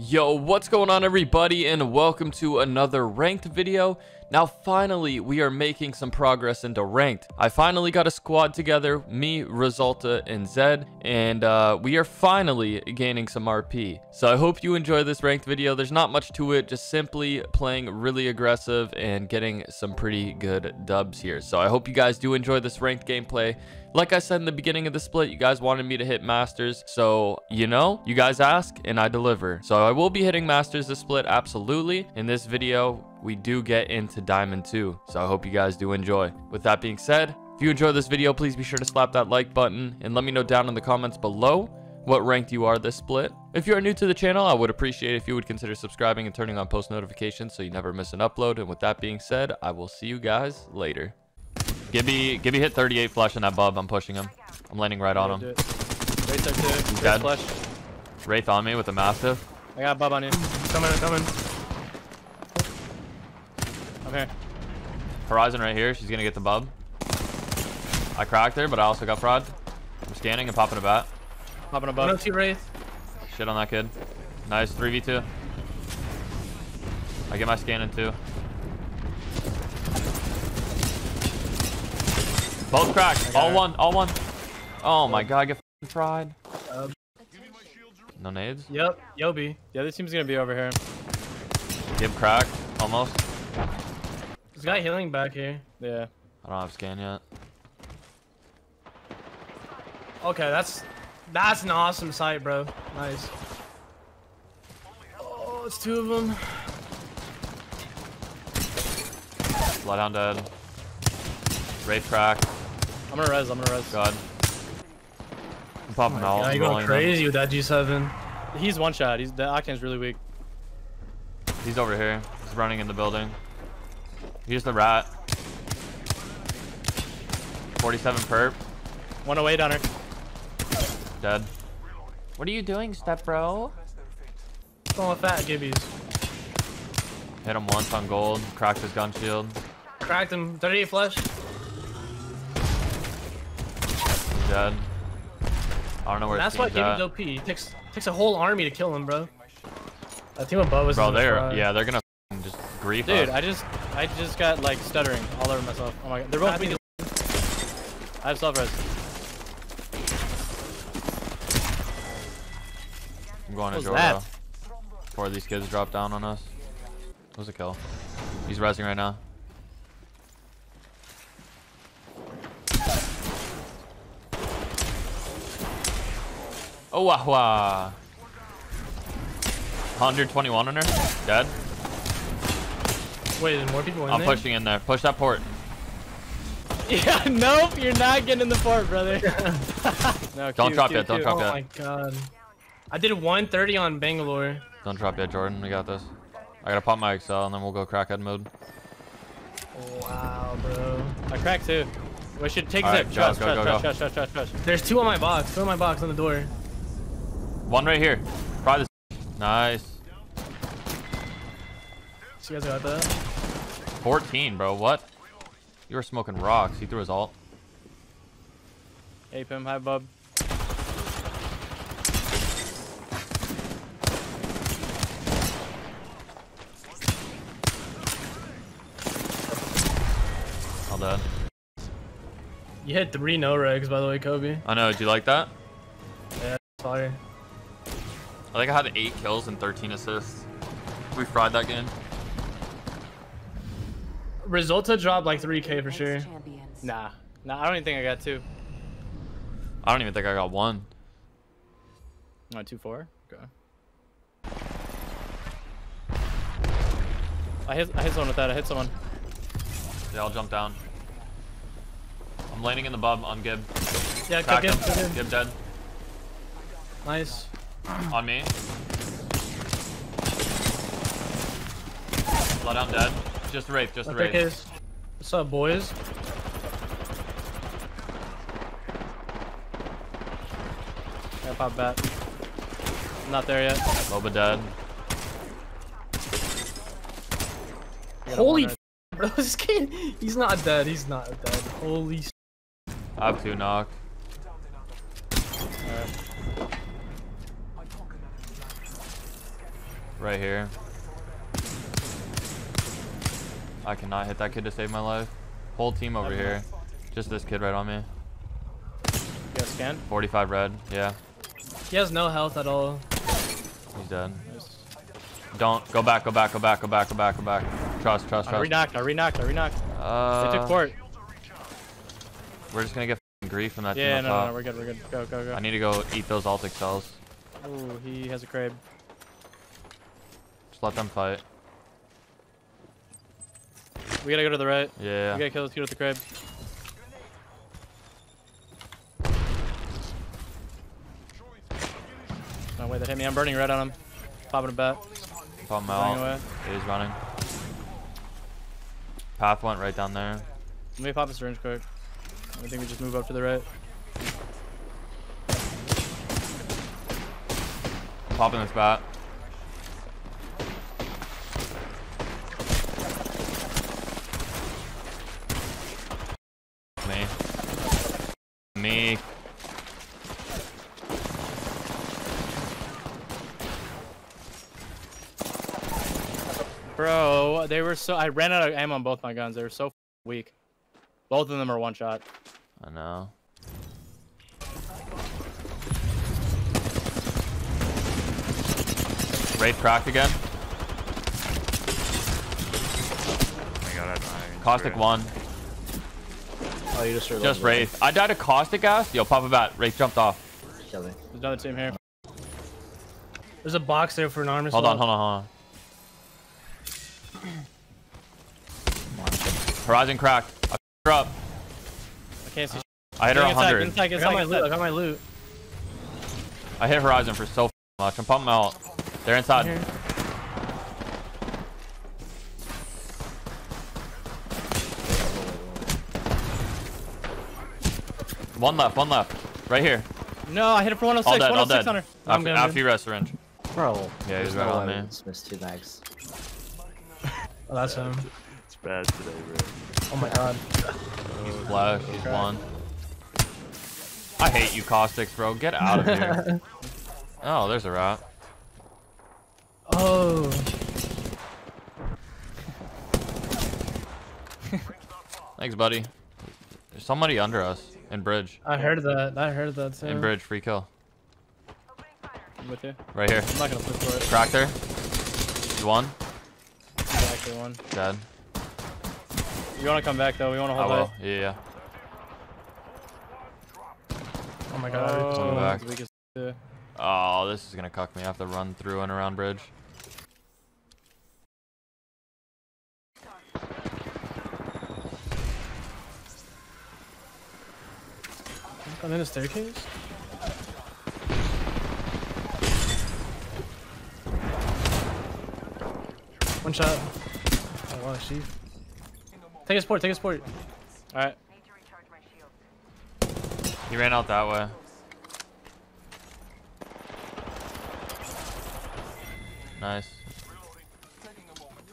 Yo, what's going on everybody and welcome to another ranked video. Now finally, we are making some progress into ranked. I finally got a squad together, me, Resulta, and Zed, and uh, we are finally gaining some RP. So I hope you enjoy this ranked video. There's not much to it, just simply playing really aggressive and getting some pretty good dubs here. So I hope you guys do enjoy this ranked gameplay. Like I said in the beginning of the split, you guys wanted me to hit Masters. So, you know, you guys ask and I deliver. So I will be hitting Masters this split, absolutely. In this video, we do get into Diamond 2. So I hope you guys do enjoy. With that being said, if you enjoyed this video, please be sure to slap that like button and let me know down in the comments below what ranked you are this split. If you are new to the channel, I would appreciate if you would consider subscribing and turning on post notifications so you never miss an upload. And with that being said, I will see you guys later. Gibby, Gibby hit 38 flush in that bub. I'm pushing him. I'm landing right on him. Wraith there too. Wraith. Wraith on me with a massive. I got bub on you. Coming, coming. Okay. Horizon right here. She's gonna get the bub. I cracked her, but I also got fraud. I'm scanning and popping a bat. Popping a don't bub. see Wraith. Shit on that kid. Nice 3v2. I get my scan in too. Both cracked. All one. All one. Oh my god, I get f***ing fried. Um, No nades. Yep, Yobi. The other team's gonna be over here. Give cracked. Almost. There's a guy healing back here. Yeah. I don't have scan yet. Okay, that's that's an awesome sight, bro. Nice. Oh, it's two of them. Bloodhound dead. Wraith crack. I'm gonna res. I'm gonna res. God. I'm popping oh all. Yeah, you're going rolling them. crazy with that G7. He's one shot. He's the Akin's really weak. He's over here. He's running in the building. Here's the rat. 47 perp. 108 on her. Dead. What are you doing, step bro? What's Going with that, gibbies. Hit him once on gold. Cracked his gun shield. Cracked him. 38 flush. Dead. I don't know where That's his why Gibby's. OP. He takes takes a whole army to kill him, bro. That team above us. Bro, is a they're yeah, they're gonna just grief Dude, us. I just, I just got like stuttering all over myself. Oh my god. They're both I being. I have self res. I'm going to What was Jordo before these kids drop down on us. That was a kill. He's resing right now. Oh wah wah. 121 on her. Dead. Wait, there's more people in I'm there. pushing in there. Push that port. Yeah. Nope. You're not getting in the port, brother. no. Don't Q, drop Q, yet, don't Q. drop Oh yet. my god. I did 130 on Bangalore. Don't drop yet, Jordan. We got this. I gotta pop my XL and then we'll go crackhead mode. Wow, bro. I cracked too. We should take Alright, zip. go, Trust, go, trust, go, trust, go. trust, trust, trust, trust. There's two on my box. Two on my box on the door. One right here. Try this. Nice. So you guys got that? 14, bro. What? You were smoking rocks. He threw his alt. Hey, him. Hi, bub. All dead. You hit three no regs, by the way, Kobi. I know. Do you like that? Yeah, fire. I think I had 8 kills and 13 assists. We fried that game. Resulta dropped like 3k for sure. Nah. Nah. I don't even think I got two. I don't even think I got one. No, two four. Okay. I hit. I hit someone with that. I hit someone. Yeah, I'll jump down. I'm landing in the bub on Gib. Yeah, Crack cook him. it. Cook it. Gib dead. Nice. On me. Bloodhound dead. Just Wraith. Just I'll Wraith. What's up, boys? I pop bat. I'm not there yet. Boba dead. I Holy one f bro, this kid, he's not dead. He's not dead. Holy s- I have two knock. Alright. Right here. I cannot hit that kid to save my life. Whole team over here. Just this kid right on me. You guys scan? 45 red. Yeah, He has no health at all. he's dead. Nice. Don't go back, go back, go back, go back, go back, go back. Trust, trust, I trust. re-knocked, I re-knocked, I re-knocked. They Uh, took port. we're just gonna get grief from that Yeah, team no, no, no, we're good, we're good. Go, go, go. I need to go eat those Altic cells. Ooh, he has a crab. Just let them fight. We gotta go to the right. Yeah. We gotta kill this dude with the crib. No, oh, way, that hit me. I'm burning red on him. Popping a bat. Pop him out. away. He's running. Path went right down there. Let me pop a syringe quick. I think we just move up to the right. Popping this bat. Me. Me. Bro, they were so. I ran out of ammo on both my guns. They were so weak. Both of them are one shot. I know. Wraith cracked again. Oh my god, I died. Caustic one. Oh, you just Just those Wraith. I died to Caustic ass. Yo, pop a bat. Wraith jumped off. buttons. Kill me. There's another team here. There's a box there for an armor Hold on, hold on, hold on. Horizon cracked. I f***ed her up. I can't see. I hit her Getting inside, 100. inside, I got my loot. I got my loot. I hit Horizon for so f- much. I'm pumping them out. They're inside. Here. One left, one left. Right here. No, I hit it for 106. All 106. dead, all oh dead. on her. I'm After, good, I'm after you rest syringe. Bro. Yeah, he's there's right no on way me. just missed two bags. Oh, that's him. It's bad today, bro. Oh my god. He's flash. He's one. I hate you, Caustics, bro. Get out of here. oh, there's a rat. Oh. Thanks, buddy. There's somebody under us. In bridge. I heard that. I heard that too. In bridge. Free kill. I'm with you. Right here. I'm not gonna push for it. Cracked her. He's one. There's actually one. Dead. You wanna come back though? We wanna I hold will. that. Yeah, yeah. Oh my god. Oh, Coming back. as yeah. Oh, this is gonna cuck me. I have to run through and around bridge. I'm in a staircase. One shot. Oh wow, she. Take a sport. Take a sport. All right. He ran out that way. Nice.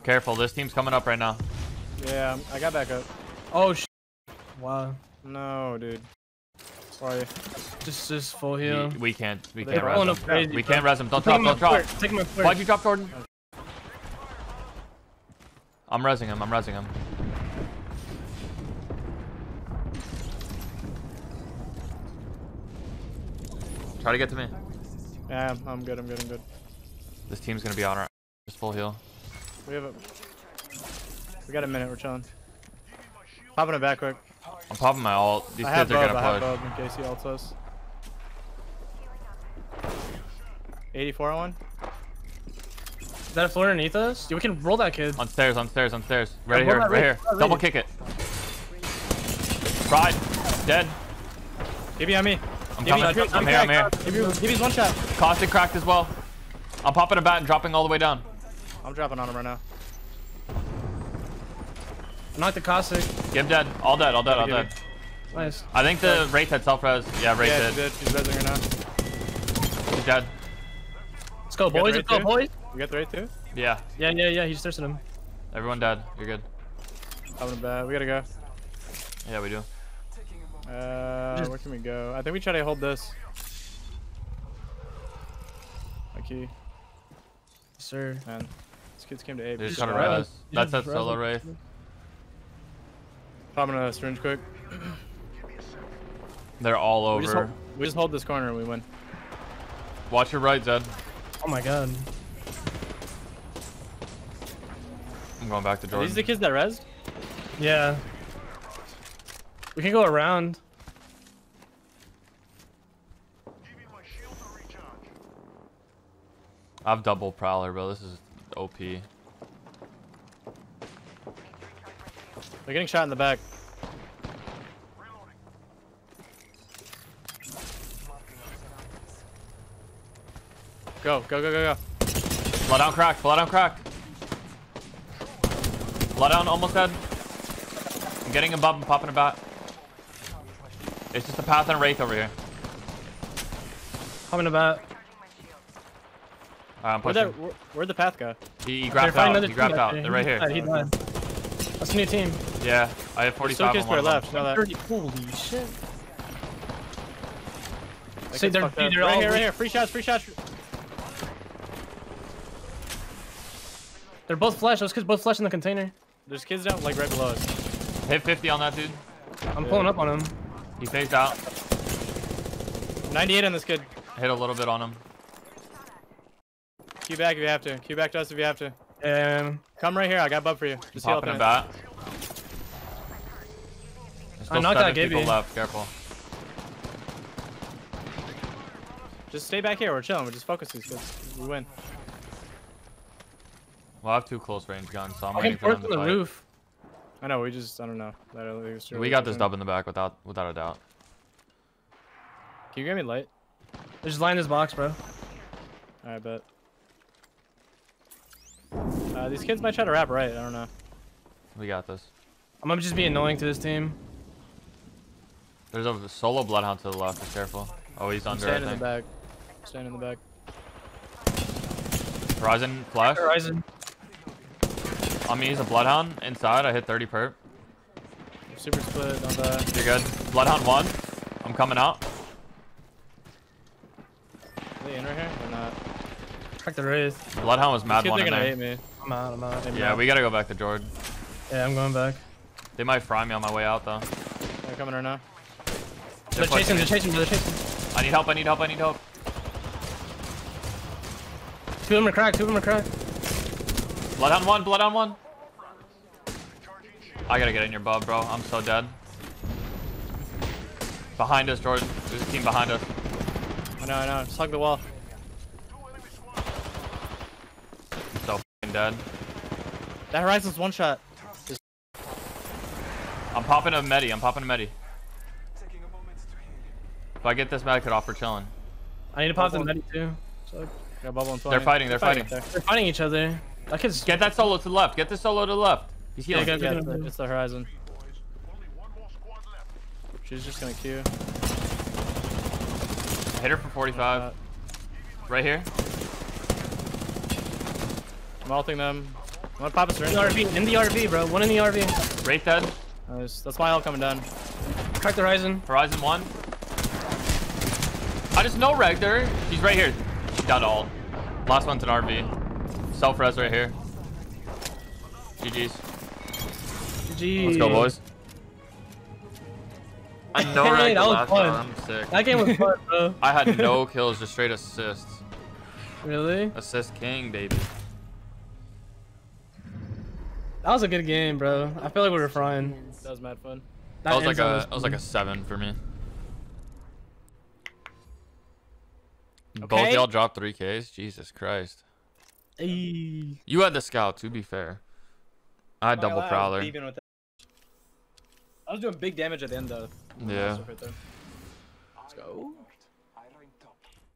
Careful, this team's coming up right now. Yeah, I'm- got back up. Oh sh. Wow. No, dude. Sorry. Just just full heal. we can't, we They're can't res him. crazy, We bro. can't res him. Don't Take drop, don't drop. Take my fort. Why'd you drop Jordan? I'm resing him, I'm resing him. Try to get to me. Yeah, I'm- good. I'm good. I'm good. This team's gonna be on our just full heal. We have a. We got a minute. We're chilling. Popping it back quick. I'm popping my alt. These I kids are Bob. I have gonna Bob in case he ults us. 84 on one. Is that a floor underneath us? Yeah, we can roll that kid. On stairs, on stairs, on stairs. Right Yeah, here, right right- here. Double kick it. Fried. Dead. On me. I'm Give me- coming. give me- I'm here, I'm here. One shot. Caustic cracked as well. I'm popping a bat and dropping all the way down. I'm dropping on him right now. Knock the caustic. Give dead. All dead, all dead, all dead. Nice. I think the Wraith had self-res. Yeah, Wraith yeah, did. She's rezzing her now. He's dead. Let's go, boys. Let's go, right boys. We got the right too. Yeah. Yeah, yeah, yeah. He's thirsting him. Everyone dead. You're good. Popping a bat. We gotta go. Yeah, we do. Uh, Just- where can we go? I think we try to hold this. My key. Sir. Man, these kids came to A. They just just got a res. res. That's just that solo res. wraith. Popping a syringe quick. They're all We just, over. hold, we just hold this corner and we win. Watch your right, Zed. Oh my god. I'm going back to Are these the kids that rezzed? Yeah. We can go around. I have double prowler, bro. This is OP. They're getting shot in the back. Go, go, go, go, go. Bloodhound crack. Bloodhound crack. Bloodhound almost dead. I'm getting above and popping about. It's just a path and a wraith over here. Coming about. Alright, uh, I'm Where'd, that, where, where'd the path go? He, he They're grabbed fighting out. He grabbed out. there. They're right here. died, he died. That's a new team. Yeah, I have There's 45 still on one for left. Know that. 30. Holy shit. That See, they're- fucked dude, they're right all here, right here. Free shots, free shots. They're both flesh. Those kids both flesh in the container. There's kids down, like right below us. Hit 50 on that dude. I'm pulling up on him. He phased out. 98 on this kid. Hit a little bit on him. Q back if you have to. Q back to us if you have to. Um, Come right here. I got bub for you. Just heal up Popping in a it. bat. There's still knocked out seven people Gibby. left. Careful. Just stay back here. We're chilling. We're just focus these kids. We win. Well, I have two close range guns, so I'm I waiting for them to the fight. roof. I know. We just. I don't know. I don't think it's We got this dub in the back without without a doubt. Can you grab me light? They're just lying in this box, bro. Alright, bet. Uh, these kids might try to wrap right. I don't know. We got this. I'm gonna just be annoying to this team. There's a solo bloodhound to the left. Be careful. Oh, he's under. I staying in the back. Stand in the back. Horizon flash. Horizon. On me, he's a bloodhound inside. I hit 30 perp. Super split on the. You're good. Bloodhound one. I'm coming out. Are they in right here? Or not? Crack the wraith. Bloodhound was mad kids one are in gonna hate me. I'm out. I'm out. Maybe Yeah, not. we gotta go back to Jordan. Yeah, I'm going back. They might fry me on my way out though. They're coming right now. They're pushing chasing. They're chasing. They're chasing. I need help. I need help. I need help. Two of them are cracked. Two of them are cracked. Bloodhound one. blood on one. I gotta get in your bub, bro. I'm so dead. Behind us, Jordan. There's a team behind us. I know. I know. Just hug the wall. So fing dead. That horizon's one shot. I'm popping a medi. I'm popping a medi. If I get this med, I could offer chilling. I need to pop the medi too. So Got bubble and They're fighting. They're fighting. up there. they're fighting each other. That kid's Get that solo to the left. Get this solo to the left. He's Yeah, healing. go, Yeah, it's the, it's the horizon. She's just gonna queue. Hit her for 45. Uh, Right here. I'm ulting them. I'm gonna pop a in the. RV. In the RV, bro. One in the RV. Wraith dead. Nice. That's my all coming down. Crack the horizon. Horizon one. I just know Rector. He's right here. He got all. Last one's an RV. Self res right here. GG's. GG. Let's go, boys. I know Hey, Rector that was last fun. I'm sick. That game was fun, bro. I had no kills, just straight assists. Really? Assist king, baby. That was a good game, bro. I feel like we were frying. That was mad fun. That was like zone a that was like a seven for me. Both y'all dropped three Ks. Jesus Christ. Ayy. You had the scout. To be fair, I had double prowler. I was doing big damage at the end though. Yeah. Let's go.